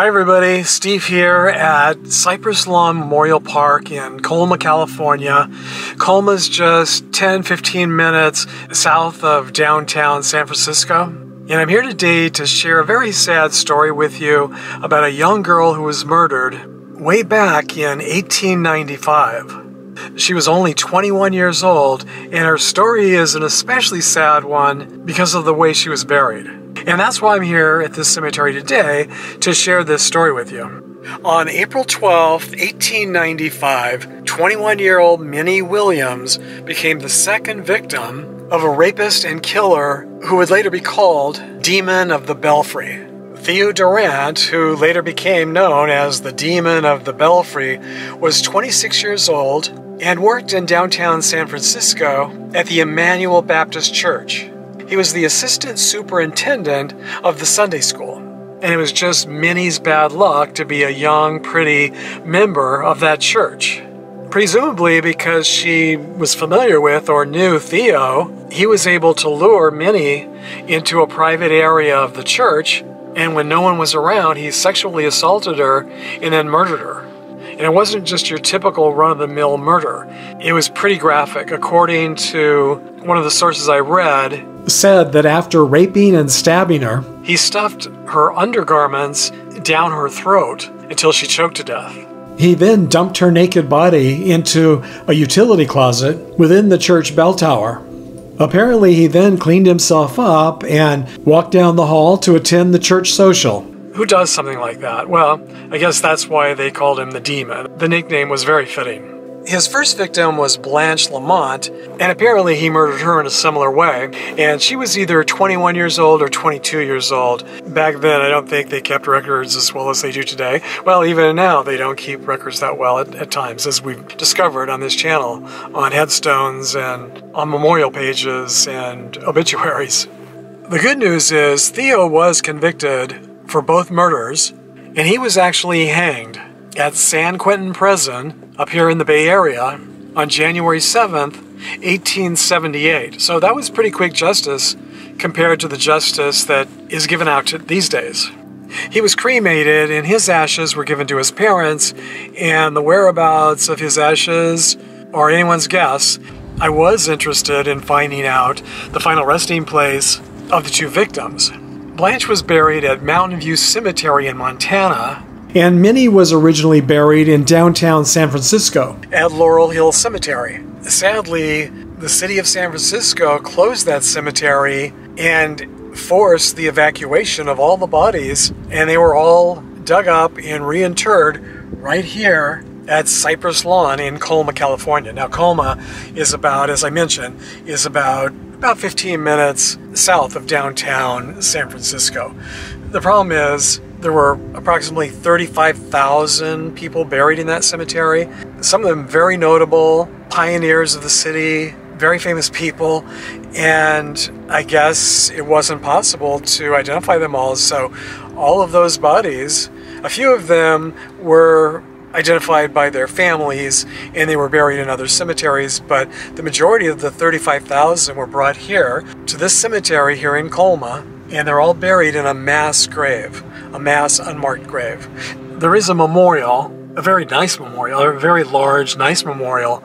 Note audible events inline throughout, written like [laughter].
Hi, everybody. Steve here at Cypress Lawn Memorial Park in Colma, California. Colma's just 10 15 minutes south of downtown San Francisco. And I'm here today to share a very sad story with you about a young girl who was murdered way back in 1895. She was only 21 years old, and her story is an especially sad one because of the way she was buried. And that's why I'm here at this cemetery today to share this story with you. On April 12, 1895, 21 year old Minnie Williams became the second victim of a rapist and killer who would later be called Demon of the Belfry. Theo Durrant, who later became known as the Demon of the Belfry, was 26 years old and worked in downtown San Francisco at the Emmanuel Baptist Church. He was the assistant superintendent of the Sunday school. And it was just Minnie's bad luck to be a young, pretty member of that church. Presumably because she was familiar with or knew Theo, he was able to lure Minnie into a private area of the church, and when no one was around, he sexually assaulted her and then murdered her. And it wasn't just your typical run of the mill murder, it was pretty graphic. According to one of the sources I read, said that after raping and stabbing her, he stuffed her undergarments down her throat until she choked to death. He then dumped her naked body into a utility closet within the church bell tower. Apparently, he then cleaned himself up and walked down the hall to attend the church social. Who does something like that? Well, I guess that's why they called him the demon. The nickname was very fitting. His first victim was Blanche Lamont, and apparently he murdered her in a similar way. And she was either 21 years old or 22 years old. Back then, I don't think they kept records as well as they do today. Well, even now, they don't keep records that well at, at times, as we've discovered on this channel, on headstones and on memorial pages and [laughs] obituaries. The good news is Theo was convicted for both murders, and he was actually hanged at San Quentin Prison up here in the Bay Area on January 7th, 1878. So that was pretty quick justice compared to the justice that is given out these days. He was cremated and his ashes were given to his parents, and the whereabouts of his ashes are anyone's guess. I was interested in finding out the final resting place of the two victims. Blanche was buried at Mountain View Cemetery in Montana, and Minnie was originally buried in downtown San Francisco at Laurel Hill Cemetery. Sadly, the city of San Francisco closed that cemetery and forced the evacuation of all the bodies, and they were all dug up and reinterred right here at Cypress Lawn in Colma, California. Now, Colma is about, as I mentioned, is about about 15 minutes south of downtown San Francisco. The problem is there were approximately 35,000 people buried in that cemetery. Some of them very notable, pioneers of the city, very famous people, and I guess it wasn't possible to identify them all. So, all of those bodies, a few of them were identified by their families and they were buried in other cemeteries, but the majority of the 35,000 were brought here to this cemetery here in Colma, and they're all buried in a mass grave a mass unmarked grave. There is a memorial, a very nice memorial, a very large, nice memorial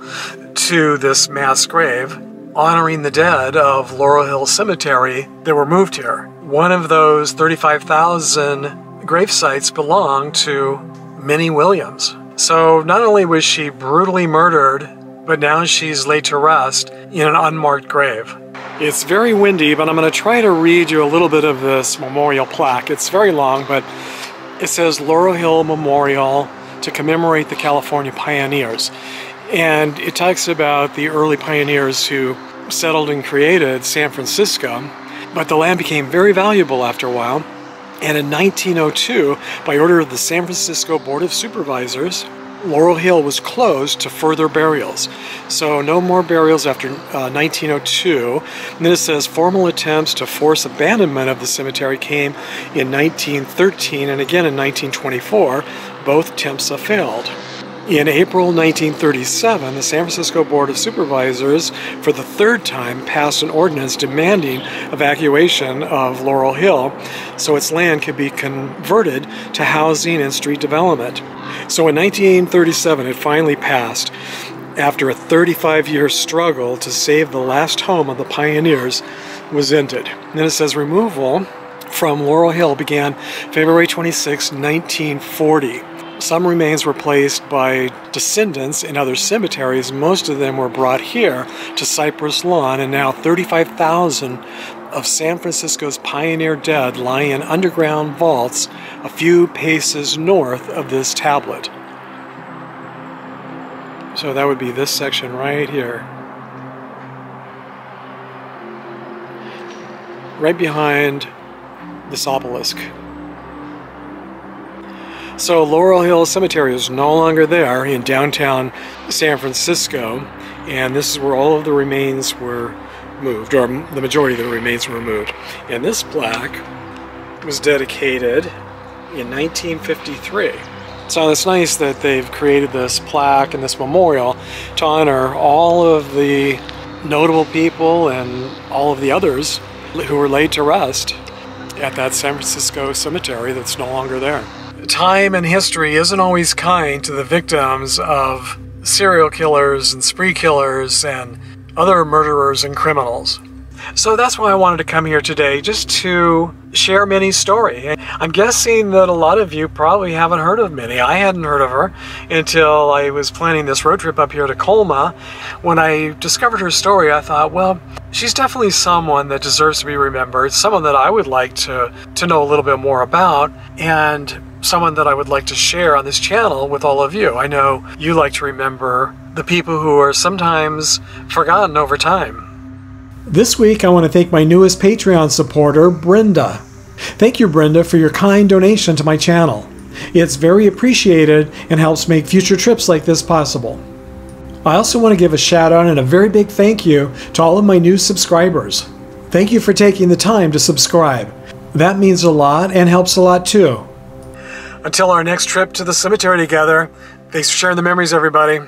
to this mass grave honoring the dead of Laurel Hill Cemetery that were moved here. One of those 35,000 grave sites belonged to Minnie Williams. So not only was she brutally murdered, but now she's laid to rest in an unmarked grave. It's very windy, but I'm going to try to read you a little bit of this memorial plaque. It's very long, but it says Laurel Hill Memorial to commemorate the California pioneers. And it talks about the early pioneers who settled and created San Francisco, but the land became very valuable after a while. And in 1902, by order of the San Francisco Board of Supervisors, Laurel Hill was closed to further burials. So no more burials after uh, 1902. And then it says formal attempts to force abandonment of the cemetery came in 1913 and again in 1924. Both attempts failed. In April 1937, the San Francisco Board of Supervisors, for the third time, passed an ordinance demanding evacuation of Laurel Hill so its land could be converted to housing and street development. So in 1937, it finally passed after a 35 year struggle to save the last home of the pioneers was ended. And then it says removal from Laurel Hill began February 26, 1940. Some remains were placed by descendants in other cemeteries. Most of them were brought here to Cypress Lawn, and now 35,000 of San Francisco's pioneer dead lie in underground vaults a few paces north of this tablet. So that would be this section right here. Right behind this obelisk. So Laurel Hill Cemetery is no longer there in downtown San Francisco, and this is where all of the remains were moved, or the majority of the remains were moved. And this plaque was dedicated in 1953. So it's nice that they've created this plaque and this memorial to honor all of the notable people and all of the others who were laid to rest at that San Francisco cemetery that's no longer there time and history isn't always kind to the victims of serial killers and spree killers and other murderers and criminals. So that's why I wanted to come here today, just to share Minnie's story. I'm guessing that a lot of you probably haven't heard of Minnie. I hadn't heard of her until I was planning this road trip up here to Colma. When I discovered her story, I thought, well, she's definitely someone that deserves to be remembered, someone that I would like to, to know a little bit more about. And someone that I would like to share on this channel with all of you. I know you like to remember the people who are sometimes forgotten over time. This week, I want to thank my newest Patreon supporter, Brenda. Thank you, Brenda, for your kind donation to my channel. It's very appreciated and helps make future trips like this possible. I also want to give a shout out and a very big thank you to all of my new subscribers. Thank you for taking the time to subscribe. That means a lot and helps a lot too. Until our next trip to the cemetery together, thanks for sharing the memories, everybody.